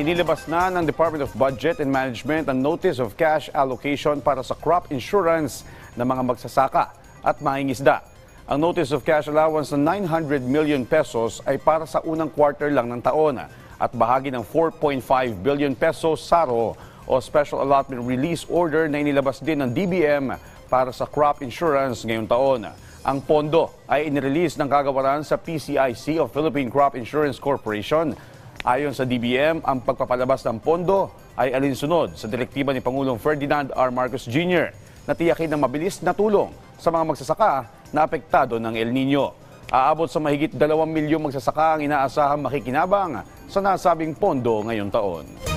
Inilabas na ng Department of Budget and Management ang Notice of Cash Allocation para sa crop insurance ng mga magsasaka at mangingisda. Ang Notice of Cash Allowance na 900 million pesos ay para sa unang quarter lang ng taon at bahagi ng 4.5 billion pesos SARO o Special Allotment Release Order na inilabas din ng DBM para sa crop insurance ngayong taon. Ang pondo ay inirelease ng kagawaran sa PCIC o Philippine Crop Insurance Corporation. Ayon sa DBM, ang pagpapalabas ng pondo ay alinsunod sa direktiba ni Pangulong Ferdinand R. Marcos Jr. na tiyakin ng mabilis na tulong sa mga magsasaka na apektado ng El Nino. Aabot sa mahigit 2 milyong magsasaka ang inaasahang makikinabang sa nasabing pondo ngayong taon.